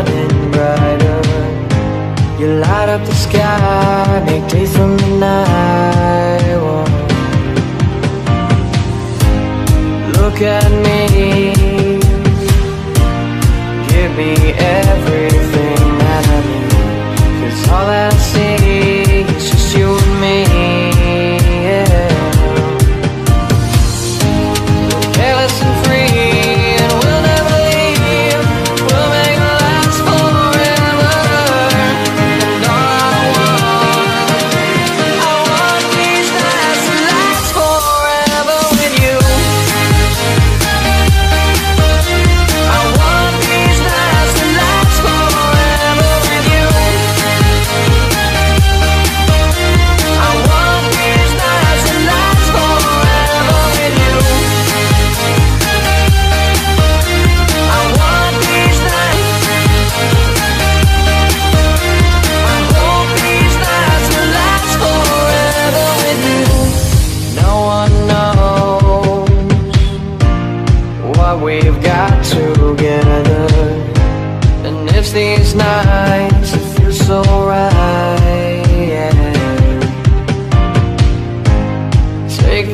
shining brighter. You light up the sky, make days from the night. Look at me Give me everything.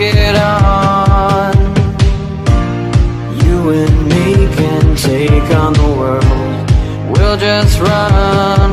it on. You and me can take on the world. We'll just run.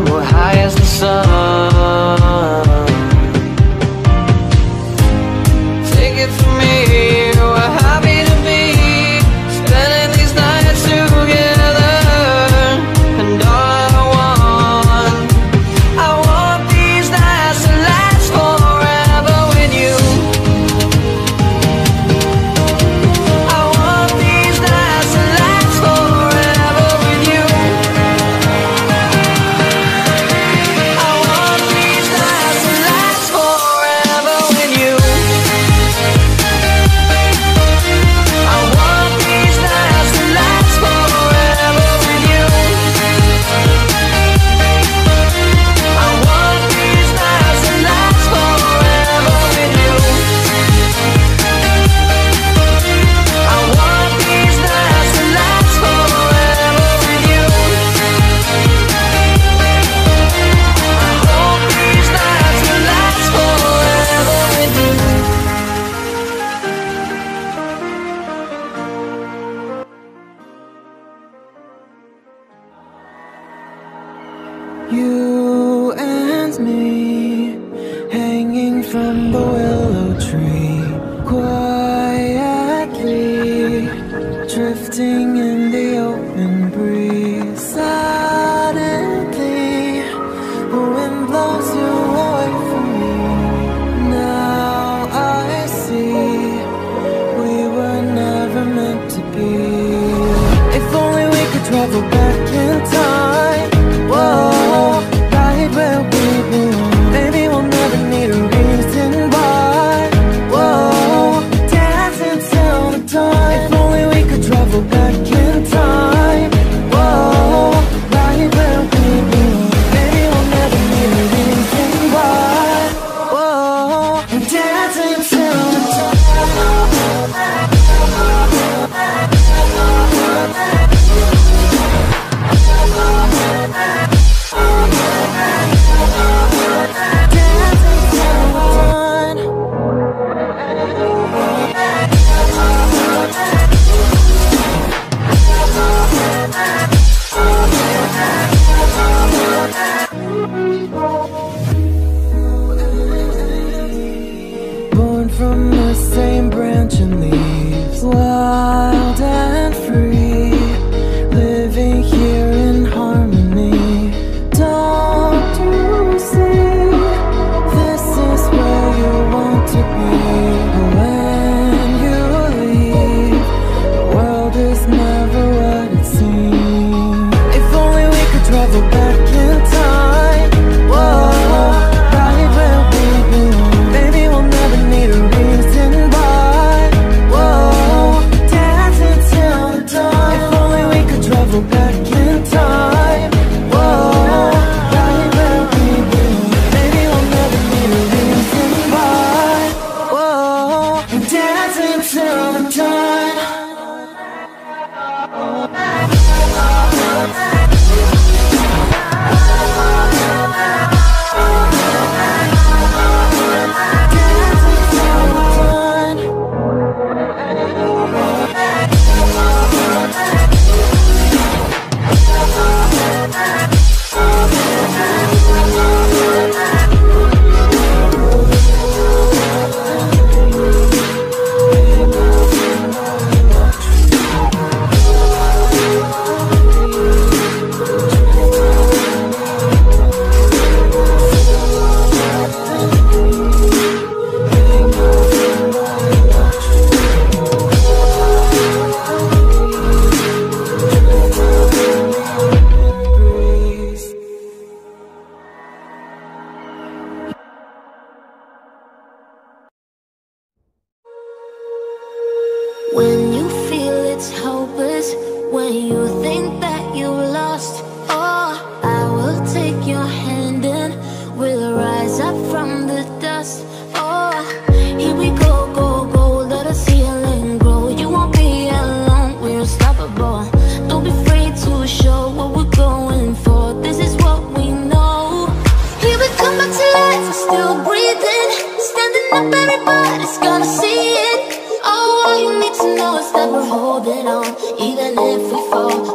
with me Hanging from the willow tree Quietly Drifting when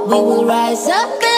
we will rise up